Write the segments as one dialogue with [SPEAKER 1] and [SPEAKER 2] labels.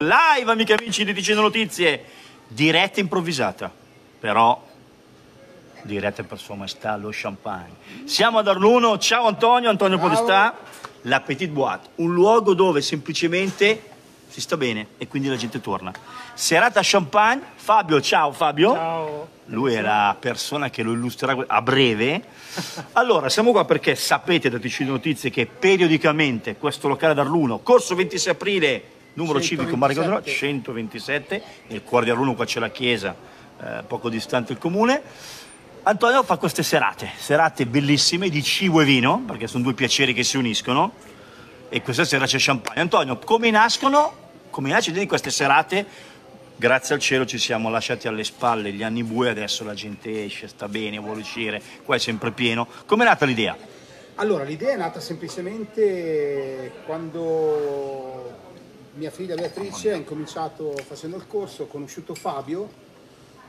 [SPEAKER 1] Live, amiche e amici di Ticino Notizie, diretta improvvisata, però diretta per sua maestà lo champagne. Siamo ad Arluno, ciao Antonio, Antonio Podestà, la Petite Boîte, un luogo dove semplicemente si sta bene e quindi la gente torna. Serata champagne, Fabio, ciao Fabio.
[SPEAKER 2] Ciao.
[SPEAKER 1] Lui è la persona che lo illustrerà a breve. Allora, siamo qua perché sapete da Ticino Notizie che periodicamente questo locale d'Arluno, corso 26 aprile, numero civico Mario
[SPEAKER 2] 127.
[SPEAKER 1] 127, nel cuore di Arluno qua c'è la chiesa, eh, poco distante il comune. Antonio fa queste serate, serate bellissime di cibo e vino, perché sono due piaceri che si uniscono, e questa sera c'è champagne. Antonio, come nascono, come nascono queste serate? Grazie al cielo ci siamo lasciati alle spalle gli anni bui, adesso la gente esce, sta bene, vuole uscire, qua è sempre pieno. Com'è nata l'idea?
[SPEAKER 2] Allora, l'idea è nata semplicemente quando mia figlia Beatrice ha incominciato facendo il corso, ho conosciuto Fabio.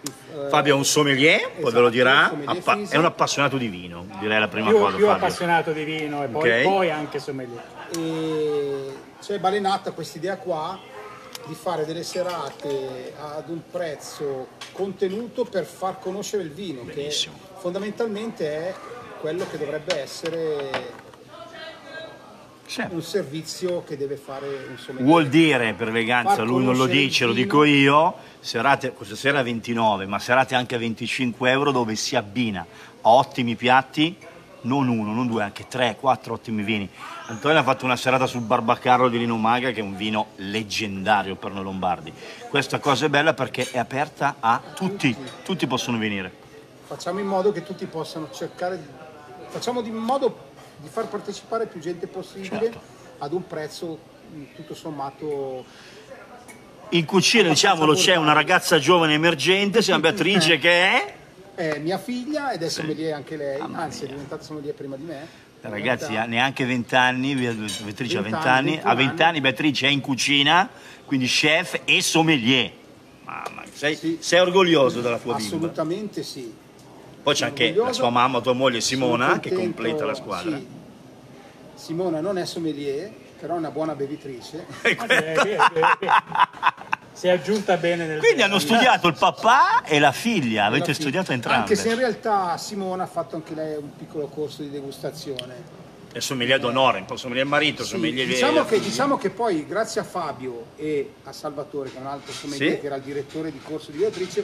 [SPEAKER 2] eh,
[SPEAKER 1] Fabio è un sommelier, poi ve lo
[SPEAKER 2] esatto,
[SPEAKER 1] dirà, è un appassionato di vino, direi la prima
[SPEAKER 3] più,
[SPEAKER 1] cosa
[SPEAKER 3] più
[SPEAKER 1] Fabio.
[SPEAKER 3] appassionato di vino e poi,
[SPEAKER 1] Ok.
[SPEAKER 3] poi anche sommelier.
[SPEAKER 2] E c'è balenata questa idea qua di fare delle serate ad un prezzo contenuto per far conoscere il vino,
[SPEAKER 1] Benissimo.
[SPEAKER 2] che fondamentalmente è quello che dovrebbe essere
[SPEAKER 1] Sì.
[SPEAKER 2] un servizio che deve fare un sommelier.
[SPEAKER 1] Vuol dire, per eleganza, lui non lo dice, lo dico io, serate, questa sera a 29, ma serate anche a 25 euro dove si abbina a ottimi piatti, non uno, non due, anche tre, quattro ottimi vini. Antonio ha fatto una serata sul Barbacarro di Lino Maga, che è un vino leggendario per noi lombardi. Questa cosa è bella perché è aperta a tutti, tutti possono venire.
[SPEAKER 2] Facciamo in modo che tutti possano cercare, facciamo in modo di far partecipare più gente possibile
[SPEAKER 1] Certo.
[SPEAKER 2] ad un prezzo mh, tutto sommato
[SPEAKER 1] In cucina, diciamolo, c'è una ragazza giovane emergente, si chiama Beatrice, che è...
[SPEAKER 2] è mia figlia ed è sommelier anche lei, anzi è diventata sommelier prima di me.
[SPEAKER 1] Ragazzi, ha neanche 20 anni, Beatrice ha 20
[SPEAKER 2] 20
[SPEAKER 1] anni, a 20 anni Beatrice è in cucina, quindi chef e sommelier. Mamma, sei,
[SPEAKER 2] Sì.
[SPEAKER 1] sei orgoglioso della tua bimba.
[SPEAKER 2] Assolutamente sì.
[SPEAKER 1] Poi c'è anche la sua mamma, tua moglie Simona, che completa la squadra.
[SPEAKER 2] sì. Simona non è sommelier, però è una buona bevitrice.
[SPEAKER 3] Eh, eh, eh. Si è aggiunta bene nel
[SPEAKER 1] Quindi hanno studiato il papà e la figlia, avete
[SPEAKER 2] Alla fine.
[SPEAKER 1] studiato entrambe.
[SPEAKER 2] Anche se in realtà Simona ha fatto anche lei un piccolo corso di degustazione.
[SPEAKER 1] È sommelier d'onore, un po' sommelier marito,
[SPEAKER 2] Sì,
[SPEAKER 1] sommelier
[SPEAKER 2] diciamo,
[SPEAKER 1] la
[SPEAKER 2] che,
[SPEAKER 1] figlia.
[SPEAKER 2] diciamo che poi grazie a Fabio e a Salvatore, che è un altro sommelier
[SPEAKER 1] Sì.
[SPEAKER 2] che era il direttore di corso di Beatrice,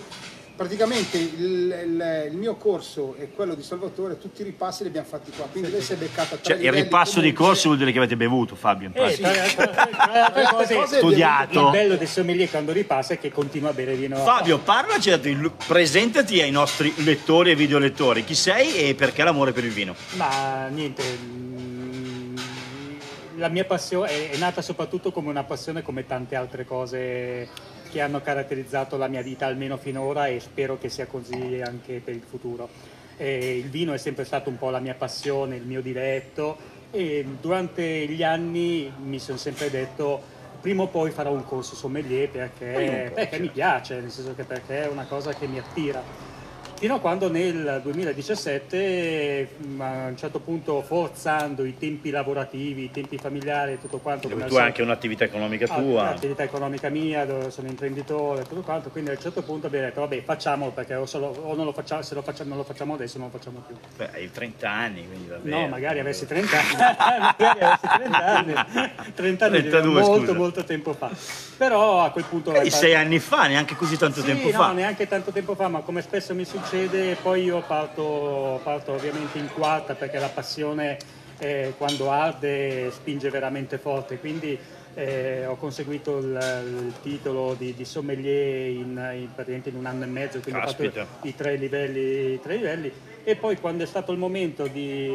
[SPEAKER 2] praticamente il, il- il mio corso e quello di Salvatore, tutti i ripassi li abbiamo fatti qua. Quindi lei si è beccata
[SPEAKER 1] Cioè, il ripasso di corso vuol dire che avete bevuto, Fabio,
[SPEAKER 3] Eh,
[SPEAKER 1] pratica.
[SPEAKER 3] tra, tra- tra cose,
[SPEAKER 1] Studiato.
[SPEAKER 3] il bello del sommelier quando ripassa è che continua a bere vino.
[SPEAKER 1] Fabio, parlaci, presentati ai nostri lettori e videolettori. Chi sei e perché l'amore per il vino?
[SPEAKER 3] Ma niente, la mia passione è, è nata soprattutto come una passione come tante altre cose che hanno caratterizzato la mia vita almeno finora e spero che sia così anche per il futuro. Eh, il vino è sempre stato un po' la mia passione, il mio diletto e durante gli anni mi sono sempre detto prima o poi farò un corso sommelier perché, perché mi piace, nel senso che perché è una cosa che mi attira. Fino a quando nel 2017, mh, a un certo punto forzando i tempi lavorativi, i tempi familiari e tutto quanto, come
[SPEAKER 1] Tu hai anche un'attività economica
[SPEAKER 3] Ah,
[SPEAKER 1] tua.
[SPEAKER 3] l'attività economica mia, dove sono imprenditore e tutto quanto, quindi a un certo punto abbiamo detto vabbè facciamolo perché o, solo- o non lo facciamo, se lo facciamo, non lo facciamo adesso non lo facciamo più.
[SPEAKER 1] Beh, hai 30 anni, quindi va bene.
[SPEAKER 3] No, magari avessi 30 anni, magari avessi 30 anni, 30 anni
[SPEAKER 1] 32,
[SPEAKER 3] molto
[SPEAKER 1] scusa.
[SPEAKER 3] molto tempo fa. Però a quel punto...
[SPEAKER 1] Di sei anni fa, neanche così tanto
[SPEAKER 3] Sì,
[SPEAKER 1] tempo
[SPEAKER 3] no,
[SPEAKER 1] fa.
[SPEAKER 3] neanche tanto tempo fa, ma come spesso mi succede, poi io parto, parto ovviamente in quarta perché la passione eh, quando arde spinge veramente forte, quindi eh, ho conseguito il, il titolo di, di sommelier in, in- praticamente in un anno e mezzo, quindi ho
[SPEAKER 1] Caspita.
[SPEAKER 3] fatto i tre livelli, i tre livelli e poi quando è stato il momento di,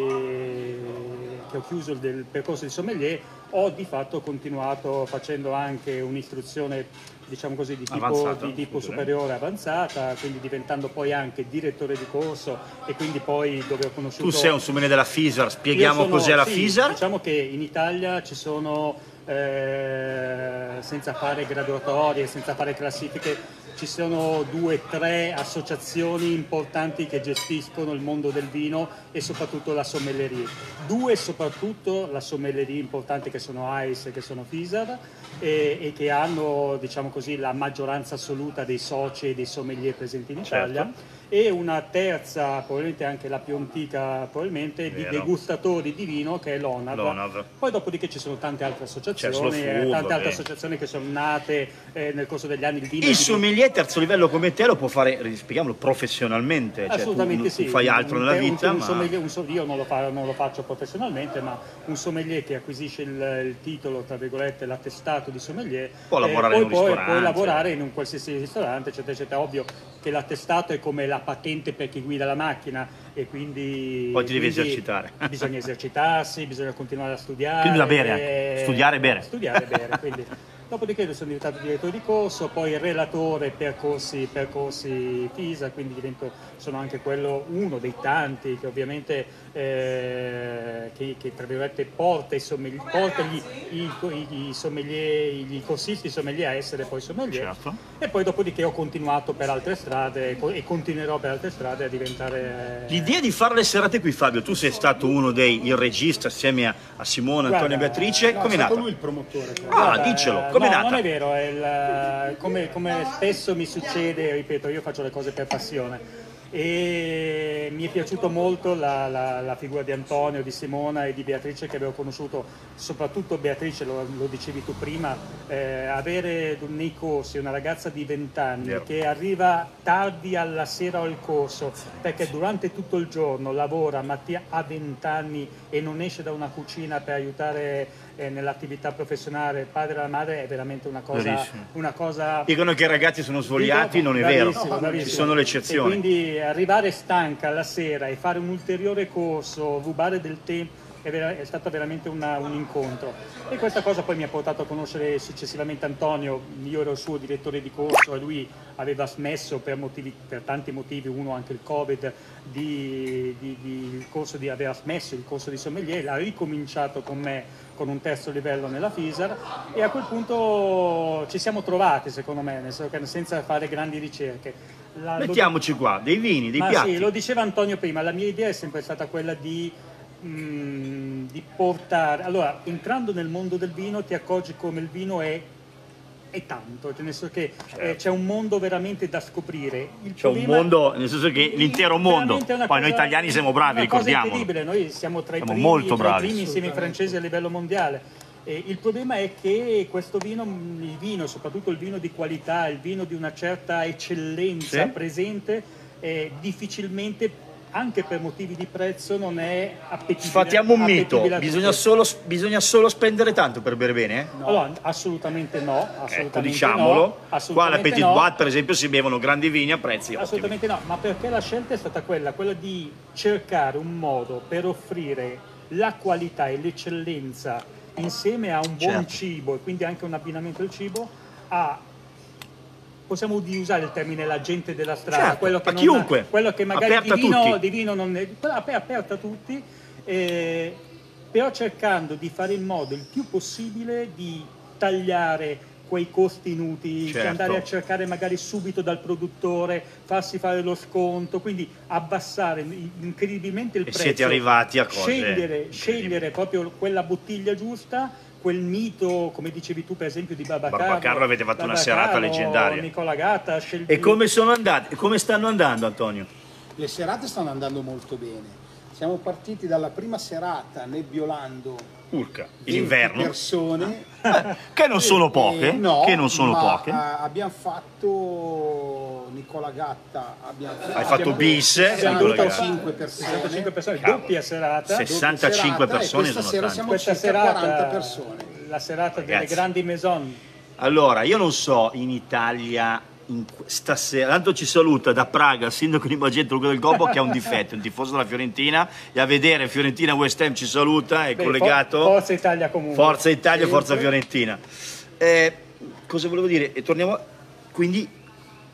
[SPEAKER 3] che ho chiuso il percorso di sommelier ho di fatto continuato facendo anche un'istruzione diciamo così di tipo, di tipo superiore avanzata quindi diventando poi anche direttore di corso e quindi poi dove ho conosciuto
[SPEAKER 1] Tu sei un sommelier della Fisar, spieghiamo
[SPEAKER 3] sono-
[SPEAKER 1] cos'è la
[SPEAKER 3] sì,
[SPEAKER 1] Fisar.
[SPEAKER 3] Diciamo che in Italia ci sono eh, senza fare graduatorie, senza fare classifiche, ci sono due o tre associazioni importanti che gestiscono il mondo del vino e soprattutto la sommellerie. Due soprattutto la sommellerie importanti che sono AIS e che sono FISAR e, e, che hanno diciamo così, la maggioranza assoluta dei soci e dei sommelier presenti in Italia. Certo e una terza, probabilmente anche la più antica, probabilmente, di degustatori di vino che è. L'ONAV. Poi dopodiché ci sono tante altre associazioni, eh, Food, tante altre associazioni che sono nate eh, nel corso degli anni.
[SPEAKER 1] Il, il sommelier terzo livello come te lo può fare, spieghiamolo, professionalmente. Cioè,
[SPEAKER 3] Assolutamente
[SPEAKER 1] tu,
[SPEAKER 3] sì.
[SPEAKER 1] Tu fai altro nella vita.
[SPEAKER 3] Un,
[SPEAKER 1] ma...
[SPEAKER 3] un, io non lo, fa, non lo, faccio professionalmente, ma un sommelier che acquisisce il, il titolo, tra virgolette, l'attestato di sommelier,
[SPEAKER 1] può lavorare
[SPEAKER 3] eh,
[SPEAKER 1] in un
[SPEAKER 3] poi,
[SPEAKER 1] ristorante.
[SPEAKER 3] Puoi lavorare in un qualsiasi ristorante, eccetera, eccetera. Ovvio che l'attestato è come la patente per chi guida la macchina e quindi...
[SPEAKER 1] Poi ti devi esercitare.
[SPEAKER 3] Bisogna esercitarsi, bisogna continuare a studiare.
[SPEAKER 1] Quindi da bere anche, studiare e bere.
[SPEAKER 3] Studiare e bere, quindi... Dopodiché sono diventato direttore di corso, poi relatore percorsi, percorsi FISA, quindi divento, sono anche quello, uno dei tanti che ovviamente eh, che, che, tra virgolette porta, i sommelier, porta gli, i, i, i, sommelier, gli corsisti sommelier a essere poi sommelier.
[SPEAKER 1] Certo.
[SPEAKER 3] E poi dopodiché ho continuato per altre strade e continuerò per altre strade a diventare...
[SPEAKER 1] Eh... L'idea di fare le serate qui Fabio, tu sei stato uno dei il regista assieme a, a Simone, Antonio e Beatrice,
[SPEAKER 2] no,
[SPEAKER 1] come è nato?
[SPEAKER 2] lui il promotore.
[SPEAKER 1] Ah, diccelo, come
[SPEAKER 3] no,
[SPEAKER 1] nata?
[SPEAKER 3] non è vero, è il, come, come spesso mi succede, ripeto, io faccio le cose per passione e mi è piaciuta molto la, la, la, figura di Antonio, di Simona e di Beatrice che avevo conosciuto, soprattutto Beatrice, lo, lo dicevi tu prima, eh, avere nei corsi una ragazza di 20 anni che arriva tardi alla sera al corso perché durante tutto il giorno lavora, ma ha 20 anni e non esce da una cucina per aiutare eh, nell'attività professionale il padre e la madre è veramente una cosa, una cosa...
[SPEAKER 1] Dicono che i ragazzi sono svogliati, Dico, non è vero,
[SPEAKER 3] bravissimo.
[SPEAKER 1] ci sono le eccezioni.
[SPEAKER 3] E quindi arrivare stanca la sera e fare un ulteriore corso, rubare del tempo, è, vera- è stato veramente una, un incontro e questa cosa poi mi ha portato a conoscere successivamente Antonio, io ero il suo direttore di corso e lui aveva smesso per, motivi, per tanti motivi, uno anche il covid, di, di, di, il corso di, aveva smesso il corso di sommelier, l'ha ricominciato con me con un terzo livello nella FISAR e a quel punto ci siamo trovati secondo me, senza fare grandi ricerche.
[SPEAKER 1] La, Mettiamoci qua, dei vini, dei piatti.
[SPEAKER 3] Sì, lo diceva Antonio prima, la mia idea è sempre stata quella di Mm, di portare... Allora, entrando nel mondo del vino ti accorgi come il vino è, è tanto, cioè nel senso che eh, certo. eh, c'è un mondo veramente da scoprire.
[SPEAKER 1] Il c'è un mondo, nel senso che l'intero mondo, poi cosa, noi italiani siamo bravi, ricordiamo.
[SPEAKER 3] È incredibile, noi siamo tra i siamo primi, molto tra bravi. i primi insieme ai francesi a livello mondiale. E il problema è che questo vino, il vino, soprattutto il vino di qualità, il vino di una certa eccellenza sì. presente, eh, difficilmente anche per motivi di prezzo non è appetibile.
[SPEAKER 1] Sfatiamo un mito, bisogna solo, bisogna solo, spendere tanto per bere bene?
[SPEAKER 3] No. Allora, assolutamente no. Ecco, assolutamente ecco,
[SPEAKER 1] diciamolo.
[SPEAKER 3] No,
[SPEAKER 1] assolutamente Qua alla Petit no. Bois, per esempio, si bevono grandi vini a prezzi
[SPEAKER 3] Assolutamente
[SPEAKER 1] ottimi.
[SPEAKER 3] no, ma perché la scelta è stata quella, quella di cercare un modo per offrire la qualità e l'eccellenza insieme a un buon certo. cibo e quindi anche un abbinamento del cibo a possiamo usare il termine la gente della strada,
[SPEAKER 1] certo,
[SPEAKER 3] quello, che
[SPEAKER 1] non, chiunque,
[SPEAKER 3] quello che magari di vino, di vino, non è, aperta a tutti, eh, però cercando di fare in modo il più possibile di tagliare quei costi inutili, certo. andare a cercare magari subito dal produttore, farsi fare lo sconto, quindi abbassare incredibilmente il
[SPEAKER 1] e
[SPEAKER 3] prezzo.
[SPEAKER 1] siete arrivati a cose
[SPEAKER 3] scegliere, scegliere proprio quella bottiglia giusta quel mito, come dicevi tu per esempio di Babacarro.
[SPEAKER 1] Babacarro avete fatto una serata leggendaria.
[SPEAKER 3] Nicola Gatta,
[SPEAKER 1] E come sono andate? Come stanno andando Antonio?
[SPEAKER 2] Le serate stanno andando molto bene. Siamo partiti dalla prima serata nebbiolando
[SPEAKER 1] Urca, in inverno.
[SPEAKER 2] persone
[SPEAKER 1] che non sono poche,
[SPEAKER 2] eh, no,
[SPEAKER 1] che non sono poche.
[SPEAKER 2] abbiamo fatto Nicola Gatta, abbiamo
[SPEAKER 1] Hai fatto bis,
[SPEAKER 2] abbiamo avuto 5 persone,
[SPEAKER 3] 65 persone, doppia serata,
[SPEAKER 1] 65
[SPEAKER 2] doppia
[SPEAKER 1] persone sono
[SPEAKER 2] siamo
[SPEAKER 3] questa
[SPEAKER 2] serata 40 persone.
[SPEAKER 3] La serata Ragazzi. delle grandi maison.
[SPEAKER 1] Allora, io non so in Italia in stasera, tanto ci saluta da Praga il sindaco di Magento Luca del Gobbo che ha un difetto, un tifoso della Fiorentina e a vedere Fiorentina West Ham ci saluta, è Beh, collegato.
[SPEAKER 3] Forza Italia comunque.
[SPEAKER 1] Forza Italia, Forza Fiorentina. Eh, cosa volevo dire? E torniamo, quindi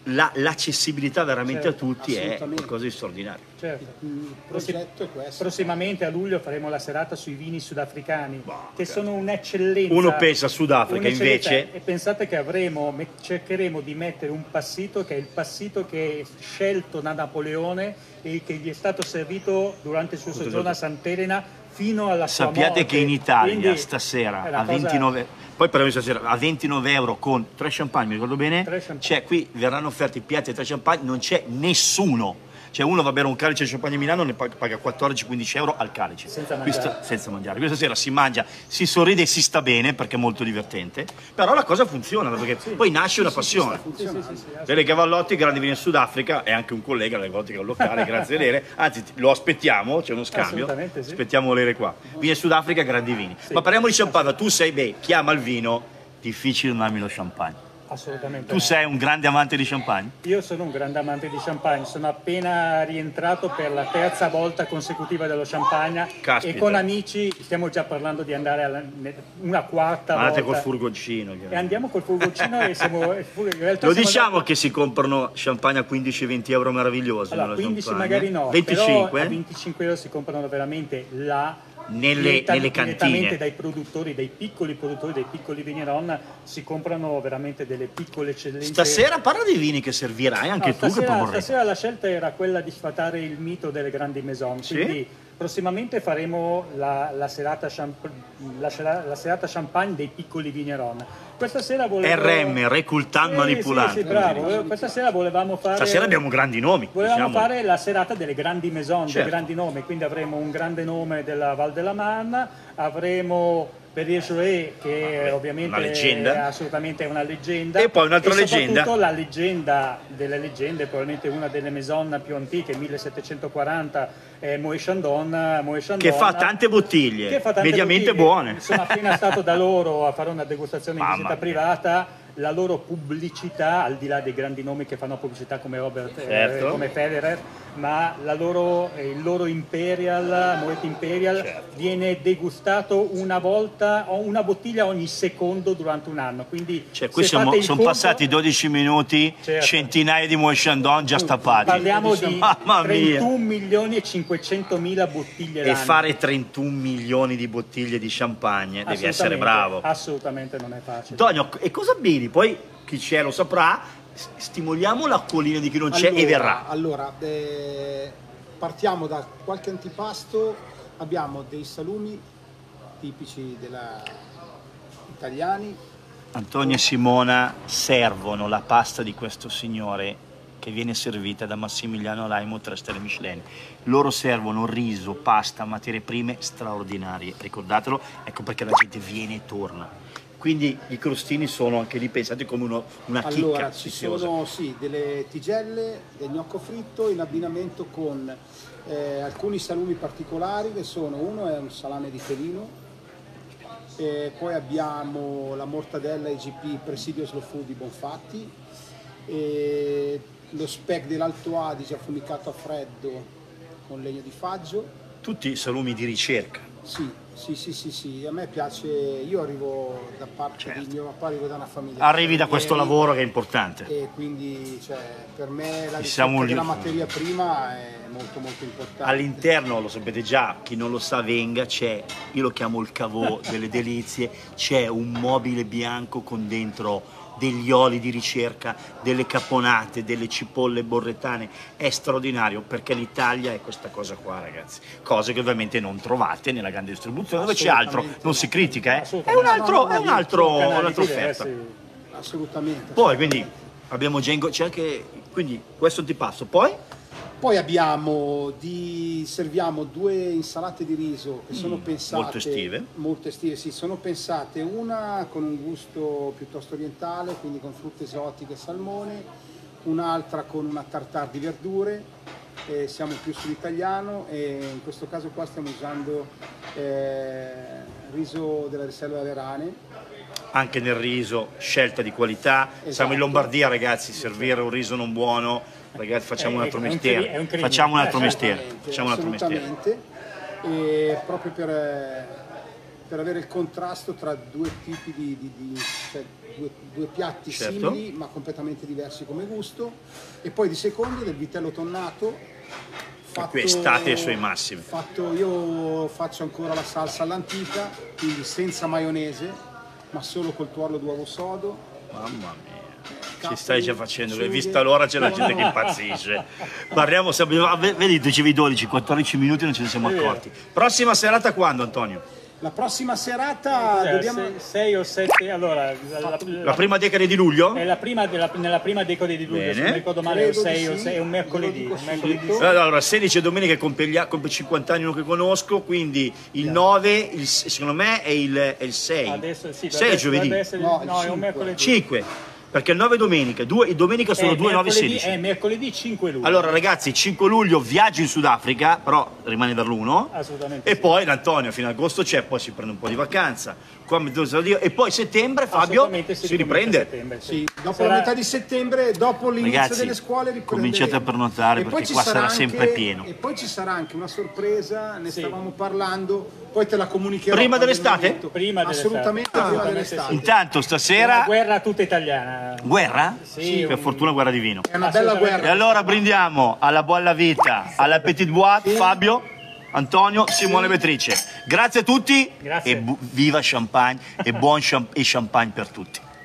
[SPEAKER 1] la- l'accessibilità veramente
[SPEAKER 3] Certo,
[SPEAKER 1] a tutti è qualcosa di straordinario.
[SPEAKER 3] Certo.
[SPEAKER 2] Il progetto è questo.
[SPEAKER 3] Prossimamente a luglio faremo la serata sui vini sudafricani,
[SPEAKER 1] Bah,
[SPEAKER 3] che
[SPEAKER 1] cazzo.
[SPEAKER 3] sono un'eccellenza.
[SPEAKER 1] Uno pensa a Sudafrica, invece-
[SPEAKER 3] E pensate che avremo, cercheremo di mettere un passito che è il passito che è scelto da Napoleone e che gli è stato servito durante il suo soggiorno a. Sant'Elena fino alla sua morte.
[SPEAKER 1] Sappiate che in Italia
[SPEAKER 3] Quindi
[SPEAKER 1] stasera
[SPEAKER 3] una
[SPEAKER 1] a
[SPEAKER 3] cosa-
[SPEAKER 1] 29 poi parliamo di stasera a 29 euro con tre champagne, mi ricordo bene? Cioè qui verranno offerti piatti e tre champagne, non c'è nessuno. Cioè uno va a bere un calice di champagne a Milano ne pag- paga 14-15 euro al calice.
[SPEAKER 3] Senza mangiare.
[SPEAKER 1] Questa- senza mangiare. Questa sera si mangia, si sorride e si sta bene perché è molto divertente. Però la cosa funziona perché poi nasce una passione.
[SPEAKER 3] Sì, sì, sì, sì,
[SPEAKER 1] Dele Cavallotti, grande vino in Sudafrica, è anche un collega delle volte che un locale, grazie Lele. Anzi, ti- lo aspettiamo, c'è uno scambio.
[SPEAKER 3] Sì.
[SPEAKER 1] Aspettiamo Lele qua. Vino in Sudafrica, grandi vini. Ma parliamo di champagne, tu sei, beh, chiama il vino, difficile non darmi lo champagne.
[SPEAKER 3] Assolutamente.
[SPEAKER 1] Tu
[SPEAKER 3] no.
[SPEAKER 1] sei un grande amante di champagne?
[SPEAKER 3] Io sono un grande amante di champagne, sono appena rientrato per la terza volta consecutiva dello champagne
[SPEAKER 1] Caspita.
[SPEAKER 3] e con amici stiamo già parlando di andare alla, una quarta
[SPEAKER 1] Andate
[SPEAKER 3] volta.
[SPEAKER 1] col furgoncino.
[SPEAKER 3] E andiamo col furgoncino e siamo...
[SPEAKER 1] Lo
[SPEAKER 3] siamo
[SPEAKER 1] diciamo
[SPEAKER 3] andati-
[SPEAKER 1] che si comprano champagne a 15-20 euro meravigliosi.
[SPEAKER 3] Allora,
[SPEAKER 1] nella
[SPEAKER 3] 15
[SPEAKER 1] champagne.
[SPEAKER 3] magari no,
[SPEAKER 1] 25?
[SPEAKER 3] però a 25 euro si comprano veramente là
[SPEAKER 1] Nelle- nelle cantine.
[SPEAKER 3] dai produttori, dai piccoli produttori, dai piccoli vigneron si comprano veramente delle piccole eccellenze.
[SPEAKER 1] Stasera parla dei vini che servirai anche
[SPEAKER 3] No,
[SPEAKER 1] tu che
[SPEAKER 3] stasera,
[SPEAKER 1] proporrete.
[SPEAKER 3] stasera la scelta era quella di sfatare il mito delle grandi maison,
[SPEAKER 1] Sì?
[SPEAKER 3] quindi prossimamente faremo la, la serata la la serata champagne dei piccoli vigneron. Questa sera volevo...
[SPEAKER 1] RM, Recultant
[SPEAKER 3] Sì,
[SPEAKER 1] Manipulant.
[SPEAKER 3] Sì, sì, bravo. Questa sera volevamo fare...
[SPEAKER 1] Stasera abbiamo grandi nomi.
[SPEAKER 3] Volevamo
[SPEAKER 1] diciamo.
[SPEAKER 3] fare la serata delle grandi maison,
[SPEAKER 1] Certo.
[SPEAKER 3] dei grandi nomi, quindi avremo un grande nome della Val della Marna, avremo Perrier Jouet che
[SPEAKER 1] Vabbè,
[SPEAKER 3] ovviamente è assolutamente una leggenda
[SPEAKER 1] E poi un'altra
[SPEAKER 3] soprattutto
[SPEAKER 1] leggenda.
[SPEAKER 3] la leggenda delle leggende, probabilmente una delle maison più antiche, 1740, è Moët Chandon, Moët Chandon,
[SPEAKER 1] Che fa tante bottiglie,
[SPEAKER 3] fa tante
[SPEAKER 1] mediamente
[SPEAKER 3] bottiglie.
[SPEAKER 1] buone.
[SPEAKER 3] Sono appena stato da loro a fare una degustazione in
[SPEAKER 1] Mamma
[SPEAKER 3] visita
[SPEAKER 1] mia.
[SPEAKER 3] privata. La loro pubblicità, al di là dei grandi nomi che fanno pubblicità come Robert, eh,
[SPEAKER 1] Certo.
[SPEAKER 3] come Federer, ma la loro, eh, il loro Imperial, Moet Imperial,
[SPEAKER 1] Certo.
[SPEAKER 3] viene degustato una volta, o una bottiglia ogni secondo durante un anno. Quindi
[SPEAKER 1] Cioè, qui
[SPEAKER 3] il
[SPEAKER 1] sono
[SPEAKER 3] conto-
[SPEAKER 1] passati 12 minuti,
[SPEAKER 3] Certo.
[SPEAKER 1] centinaia di Moet Chandon già stappati.
[SPEAKER 3] Parliamo di
[SPEAKER 1] Mamma mia.
[SPEAKER 3] 31 milioni e 500 mila bottiglie
[SPEAKER 1] E
[SPEAKER 3] l'anno.
[SPEAKER 1] fare 31 milioni di bottiglie di champagne, devi essere bravo.
[SPEAKER 3] Assolutamente non è facile.
[SPEAKER 1] Antonio, e cosa abbini? Poi chi c'è lo saprà, stimoliamo l'acquolina di chi non c'è e verrà.
[SPEAKER 2] Allora, eh, partiamo da qualche antipasto, abbiamo dei salumi tipici della... italiani,
[SPEAKER 1] Antonio e Simona servono la pasta di questo signore che viene servita da Massimiliano Laimo 3 stelle Michelin. Loro servono riso, pasta, materie prime straordinarie, ricordatelo, ecco perché la gente viene e torna. Quindi i crostini sono anche lì pensati come uno- una chicca
[SPEAKER 2] Allora, ci sono sì, delle tigelle, del gnocco fritto in abbinamento con eh, alcuni salumi particolari che sono, uno è un salame di felino, e poi abbiamo la mortadella IGP Presidio Slow Food di Bonfatti, e lo speck dell'Alto Adige affumicato a freddo con legno di faggio.
[SPEAKER 1] Tutti salumi di ricerca.
[SPEAKER 2] Sì, sì, sì, sì, sì, a me piace, io arrivo da parte
[SPEAKER 1] Certo.
[SPEAKER 2] di mio papà, arrivo da una famiglia.
[SPEAKER 1] Arrivi da questo lavoro che è importante.
[SPEAKER 2] e quindi cioè, per me la
[SPEAKER 1] lì.
[SPEAKER 2] della materia prima è molto molto importante.
[SPEAKER 1] All'interno, lo sapete già, chi non lo sa venga, c'è, io lo chiamo il cavò delle delizie, c'è un mobile bianco con dentro degli oli di ricerca, delle caponate, delle cipolle borretane, è straordinario perché l'Italia è questa cosa qua ragazzi, cose che ovviamente non trovate nella grande distribuzione dove c'è altro, non
[SPEAKER 2] no.
[SPEAKER 1] si critica, eh? è un altro, è un altro, un'altra offerta.
[SPEAKER 3] diversi.
[SPEAKER 2] Assolutamente.
[SPEAKER 1] Poi quindi abbiamo Django, c'è anche, quindi questo antipasto, poi
[SPEAKER 2] Poi abbiamo di, serviamo due insalate di riso che sono pensate
[SPEAKER 1] Mm, molto estive.
[SPEAKER 2] molto estive, sì, sono pensate una con un gusto piuttosto orientale, quindi con frutte esotiche e salmone, un'altra con una tartare di verdure, eh, siamo più sull'italiano e in questo caso qua stiamo usando eh, riso della riserva delle rane
[SPEAKER 1] anche nel riso scelta di qualità. Siamo
[SPEAKER 2] Esatto.
[SPEAKER 1] in Lombardia, ragazzi, servire un riso non buono, ragazzi, facciamo un
[SPEAKER 3] È-
[SPEAKER 1] altro
[SPEAKER 3] un
[SPEAKER 1] mestiere.
[SPEAKER 3] cri- è un crimine.
[SPEAKER 1] Facciamo un altro
[SPEAKER 3] Eh,
[SPEAKER 1] mestiere. Facciamo un altro mestiere.
[SPEAKER 2] E proprio per, eh, per avere il contrasto tra due tipi di, di- di- cioè due, due piatti
[SPEAKER 1] Certo.
[SPEAKER 2] simili ma completamente diversi come gusto. E poi di secondo del vitello tonnato. Fatto,
[SPEAKER 1] Quest'estate ai suoi massimi.
[SPEAKER 2] Fatto, io faccio ancora la salsa all'antica, quindi senza maionese, ma solo col tuorlo d'uovo sodo.
[SPEAKER 1] Mamma mia. Ci stai già facendo, l'hai
[SPEAKER 2] acciughe.
[SPEAKER 1] vista l'ora c'è la gente che impazzisce. Parliamo sempre, ah, ve- vedi, dicevi 12, 14 minuti non ce ne siamo accorti. Prossima serata quando Antonio?
[SPEAKER 2] La prossima serata
[SPEAKER 3] Cioè,
[SPEAKER 2] dobbiamo...
[SPEAKER 3] se- sei o sette, allora, la, la-
[SPEAKER 1] La prima decade di luglio?
[SPEAKER 3] è la prima della- nella prima decade di luglio,
[SPEAKER 1] Bene.
[SPEAKER 3] se non ricordo male, è un
[SPEAKER 2] Credo di
[SPEAKER 3] 6 o
[SPEAKER 2] sì,
[SPEAKER 3] 6, è un mercoledì. un mercoledì.
[SPEAKER 1] Allora, 16 domenica compie, compie 50 anni uno che conosco, quindi il 9, il- secondo me è il, è il 6.
[SPEAKER 3] Adesso sì,
[SPEAKER 1] 6 è
[SPEAKER 3] dovrebbe-
[SPEAKER 1] giovedì.
[SPEAKER 3] essere-
[SPEAKER 2] No, il
[SPEAKER 3] no, è un
[SPEAKER 2] cinque.
[SPEAKER 3] mercoledì.
[SPEAKER 1] 5, perché il 9 è domenica, due, domenica sono
[SPEAKER 3] È
[SPEAKER 1] 2, 9 e
[SPEAKER 3] mercoledì-
[SPEAKER 1] 16.
[SPEAKER 3] È mercoledì 5 luglio.
[SPEAKER 1] Allora ragazzi, 5 luglio viaggio in Sudafrica, però rimane per l'uno.
[SPEAKER 3] Assolutamente
[SPEAKER 1] E
[SPEAKER 3] sì.
[SPEAKER 1] poi l'Antonio fino ad agosto c'è, poi si prende un po' di vacanza. Qua devo dire- E poi settembre Fabio si, riprende.
[SPEAKER 3] settembre,
[SPEAKER 2] Sì, dopo
[SPEAKER 3] Sarà-
[SPEAKER 2] la metà di settembre, dopo l'inizio
[SPEAKER 1] Ragazzi,
[SPEAKER 2] delle scuole riprenderemo.
[SPEAKER 1] cominciate a prenotare perché qua sarà
[SPEAKER 2] anche-
[SPEAKER 1] sempre pieno.
[SPEAKER 2] E poi ci sarà anche una sorpresa, ne
[SPEAKER 3] Sì.
[SPEAKER 2] stavamo parlando, poi te la comunicherò.
[SPEAKER 1] Prima dell'estate?
[SPEAKER 3] Prima dell'estate.
[SPEAKER 2] Assolutamente
[SPEAKER 3] Ah,
[SPEAKER 2] prima dell'estate.
[SPEAKER 1] Intanto
[SPEAKER 3] Una
[SPEAKER 1] stasera
[SPEAKER 3] guerra tutta italiana.
[SPEAKER 1] guerra?
[SPEAKER 3] Sì,
[SPEAKER 1] per
[SPEAKER 3] un-
[SPEAKER 1] fortuna guerra di vino.
[SPEAKER 2] È una bella
[SPEAKER 3] Assolutamente.
[SPEAKER 1] E
[SPEAKER 2] guerra.
[SPEAKER 1] allora brindiamo alla buona vita, alla Petit Boîte, Fabio, Antonio, Simone Beatrice. Grazie a tutti
[SPEAKER 3] Grazie.
[SPEAKER 1] e bu- viva champagne e buon champ- e champagne per tutti.